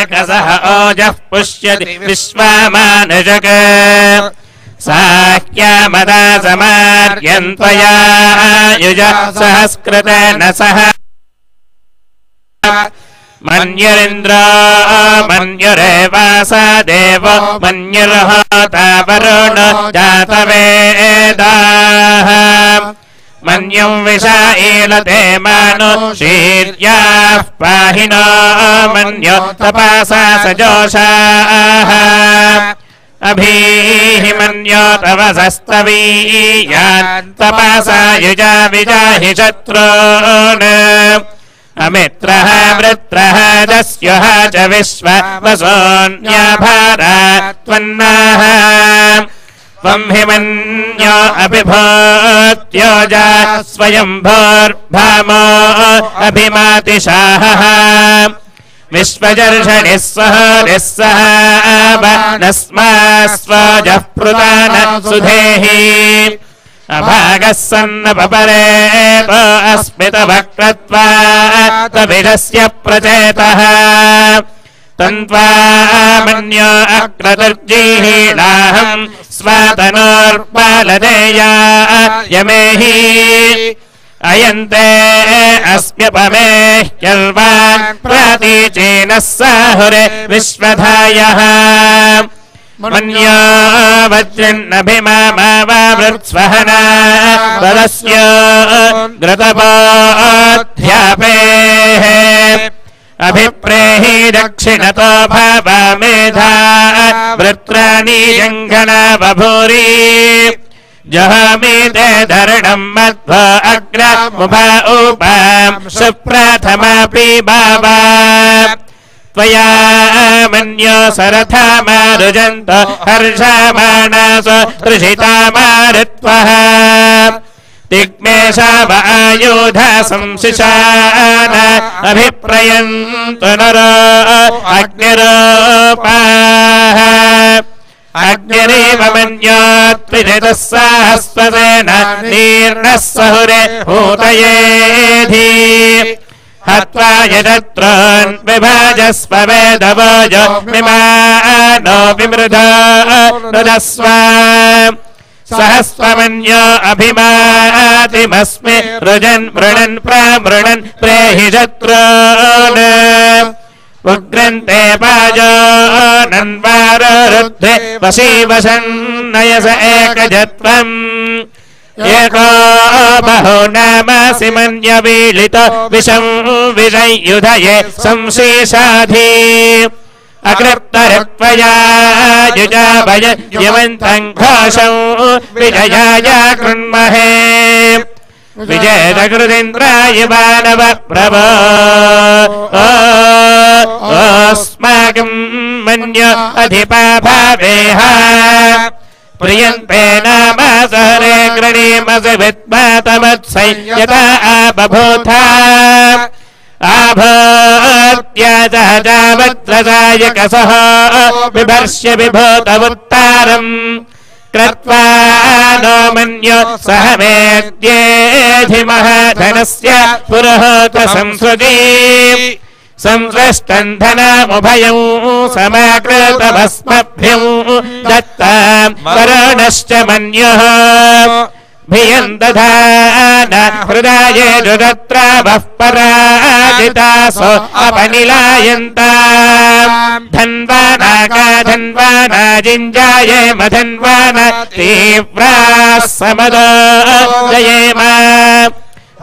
सायकसः ओजः पुष्यति विश्वामानजग साह्यामदा समार्यम् त्वया युज सहस्कृतेन सह। मन्युरिन्द्र मन्युरेवास देव मन्युर्होता वरुण जातवेदाः मन्युम् विषा ईलते मानुशीर्याः पाहिनो मन्यो तपासा सजोषाः अभीः मन्यो तव सस्तवीयान् तपासा युजा विजाहि शत्रून्। अमित्रः वृत्रः दस्युः च विश्व वसोऽन्याभारा त्वन्नाः त्वम् हि मन्यो अपि भूत्योजा स्वयम् भोर्भामो अभिमातिशाहः। विश्वजर्षणिः नस्मा स्वजः पृतान सुधेहि। अभागः सन्नपरेत अस्मितभक्तत्वा तविधस्य प्रचेतः तन्त्वा मन्यो अक्रतुर्जीहीणाहम् स्वातनोर्बालदेया यमेहि। अयन्ते अस्म्यपमेह्यल्वान् प्रातीचीनः साहुरे विश्वधायः। मन्यो वज्रन्नभिमामावृत्स्वहना घृतपोऽध्यापेः अभिप्रेहि दक्षिणतो भवमेधा वृत्राणि जङ्घना बभूरि जहामीते धरणम् मध्व अग्रमुभ उपाम् सुप्रथमापि बाबा त्वया मन्यो सरथा मारुजन्त हर्षमाणास तृषिता मारुत्वः। दिग्मेषावायुधा संशिशान अभिप्रयन्तु नरो अग्निरूपाः। अग्निरेव मन्योत्विजितः सहस्वसेन नीर्णः सहुरे भूतयेधि। हत्वा यजत्रान् विभाजस्व वेदवोज विमानो विमृध रुदस्व सहस्वमन्यो अभिमातिमस्मि रुजन् मृणन् प्रमृणन् प्रेहि शत्रून्। उग्रन्ते पाजो नन्वारुद्धे वशी वसन्नयस एकजत्वम्। एको बहु नामासि मन्यवीलित विषम् विषयुधये संशेषाधि युजाभय यवन्तम् घोषौ विजयाय कृण्महे। विजयकृतीन्द्राय मानव प्रभ अस्माकम् मन्य अधिपा भावेह प्रियन्ते नाम सहरे गृणीमस विद्मातमत्संयता बभूथा आभत्याजावत्रदायकसः बिभर्ष्य विभूतवुत्तारम् कृत्वा नो मन्यो सह वेद्येधिमः धनस्य पुरोहत संसृति संसृष्टम् धनमुभयौ समाकृतभस्मभ्यौ दत्ताम् वरुणश्च मन्युः भियम् दधान हृदये जुदत्र वः पराजितासो धन्वाना का धन्वाना जिञ्जाये मधन्वान तीव्राः समदो जयेम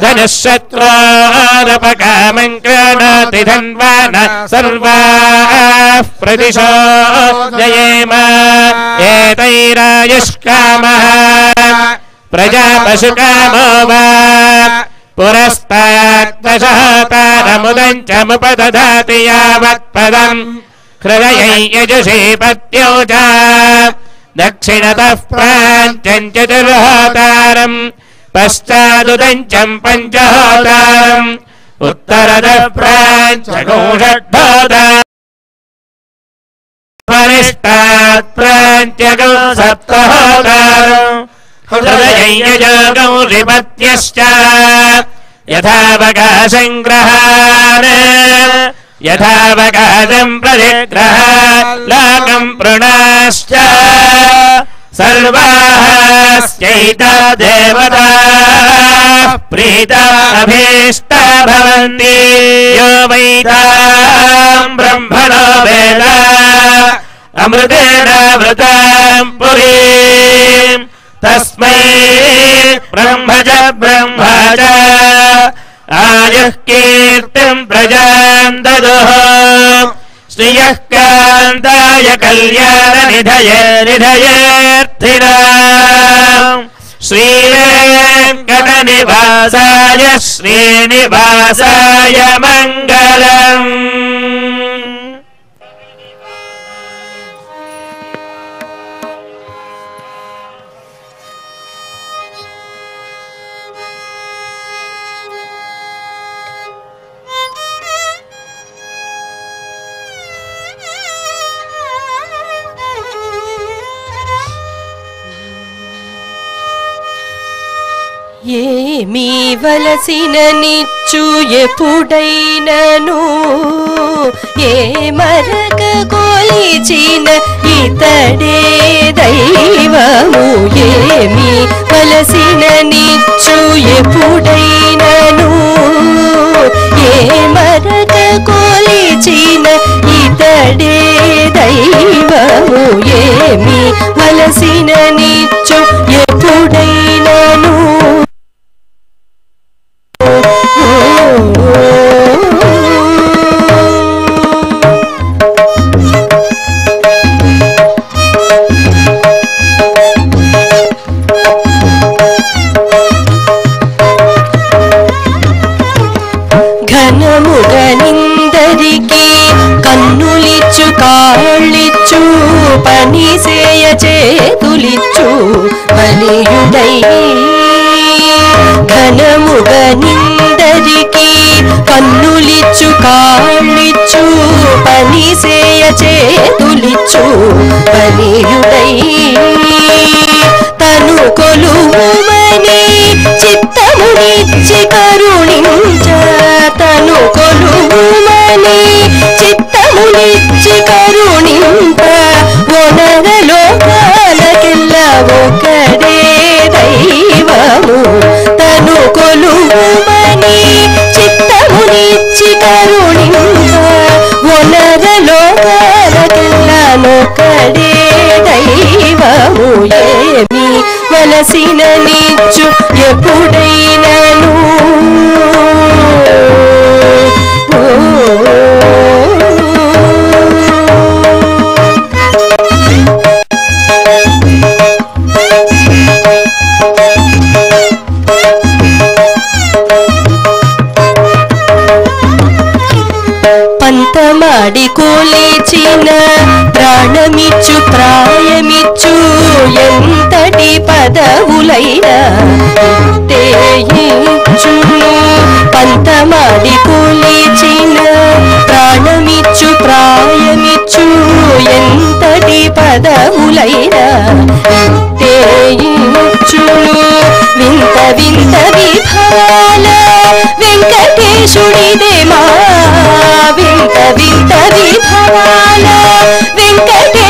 धनुःशत्रोरपकामम् क्रीणाति धन्वान सर्वाः प्रदिशो जयेम एतैरायुष्कामः प्रजापशुकामो वा पुरस्तात्तशतारमुदम् च मुपदधाति यावत्पदम्। हृदयै पत्यौ च दक्षिणतः प्राञ्चम् चतुर्होतारम्। पश्चादुदञ्चम् पञ्चहोतारम्। उत्तरतः परिष्टात् प्राञ्चगौ सप्तहोतारम् हृदयैयजगौ रिपत्यश्च यथावकाशम् ग्रहान् यथावकाशम् प्रतिग्रह लोकम् पृणाश्च सर्वाश्चैता देवता प्रीता अभीष्टा भवन्ति। यो वैताम् ब्रह्मणो वेद अमृतेनामृताम् पुरीम् तस्मै ब्रह्म च ब्रह्म च आयुः कीर्तिम् प्रजाम् ददुः श्रियः कान्ताय कल्याणनिधये निधयेऽर्थिना श्रीवेङ्कटनिवासाय श्रीनिवासाय मङ्गलम् ఏమీ వలసిన నిచ్చు ఎప్పుడైనను? ఏ మరక కొలిచిన ఇతడే దైవము? ఏమీ వలసిన నిచ్చు ఎప్పుడైనను? ఏ మరక కొలిచిన ఇతడే దైవము? ఏమి వలసిన నిచ్చు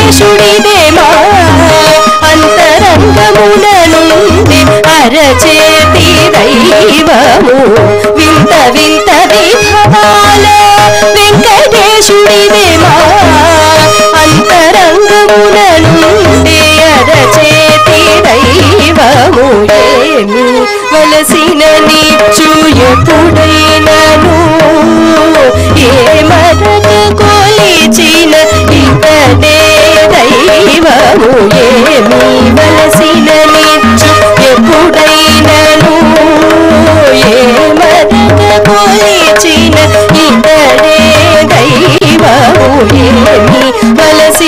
వెంకటేశుడిదే మా నుండి అరచేతి దైవము వింత వింత విభవాల వెంకటేశుడిదే మా. నుండి అరచేతి దైవము ఏమి వలసిన నిచ్చు ఎప్పుడైనను? ఏ మరణ కొలిచిన ఇతడే దైవము ఏమి వలసిన నిచ్చు ఎప్పుడైనను? ఏ మరక కొలిచిన ఇతడే దైవము ఏమి వలసిన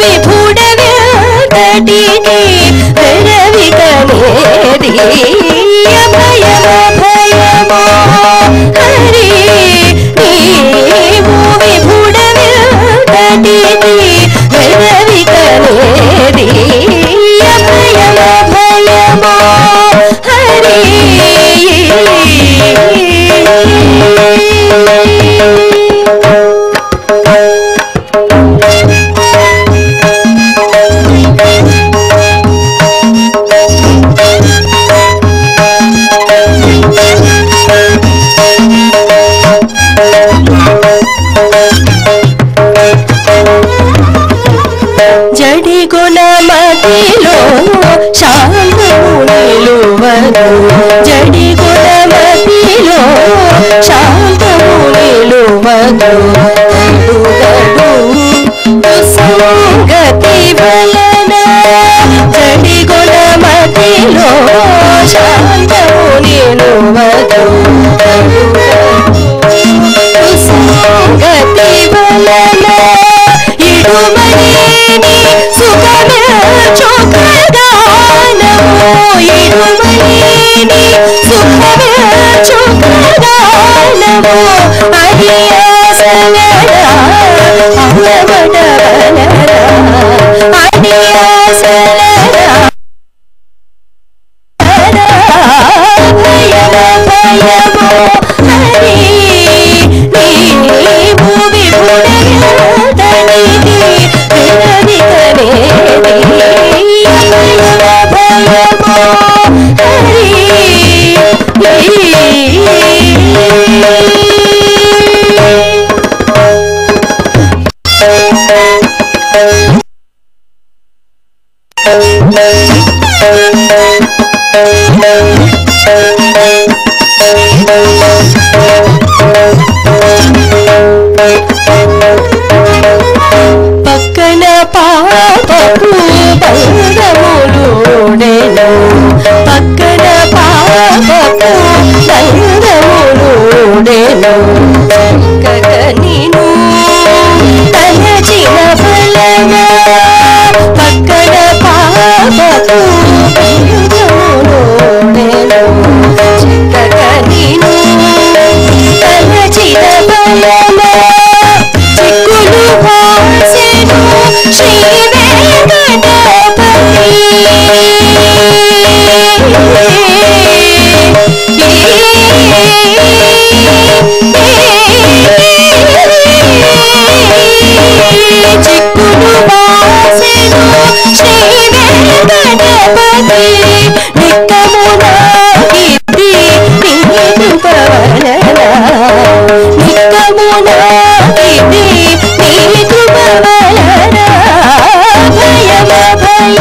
విభుడవ్యాతటిని వెరవికనేది అభయమభయమో హరి నీవు విభుడవ్యాతటిని వెరవికనేది అభయమభయమో హరి జడి గుణమతిలో శాంతము నిలువదు పక్కన పాపకు బంధములుడెను పక్కన పాపకు బంధములుడెను శ్రీ వెంకటపతి చిక్కులు వాసెను శ్రీ వెంకటపతి నిక్కమునా నిక్కమునా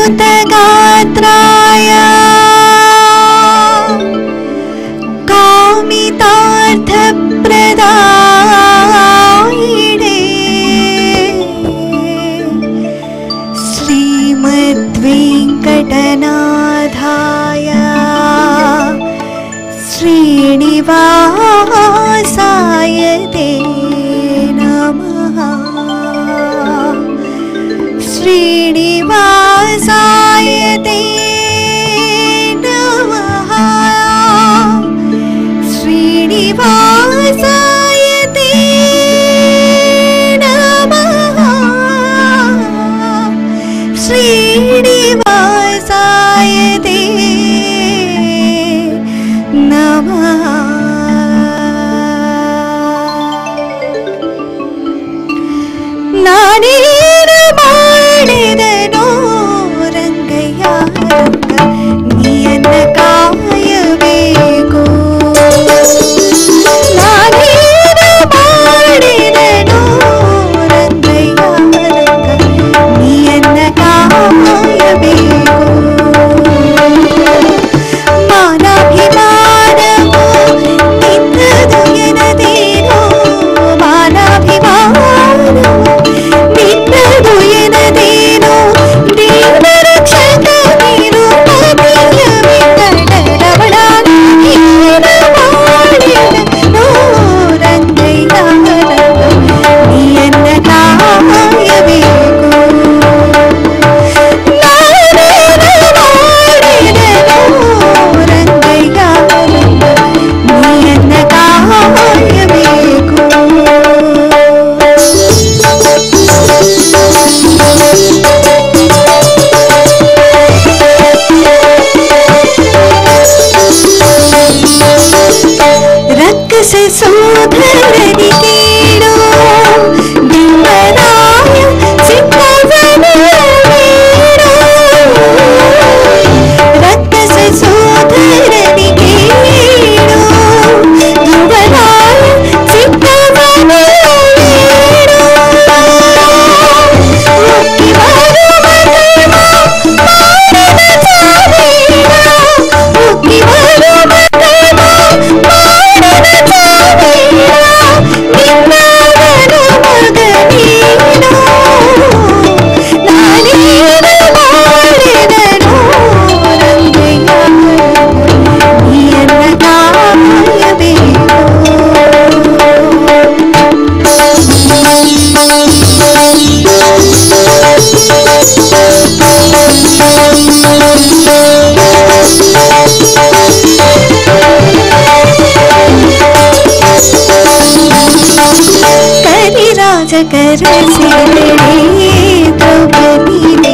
भूतगात्राय। से शोधन की चकर से द्रौपदी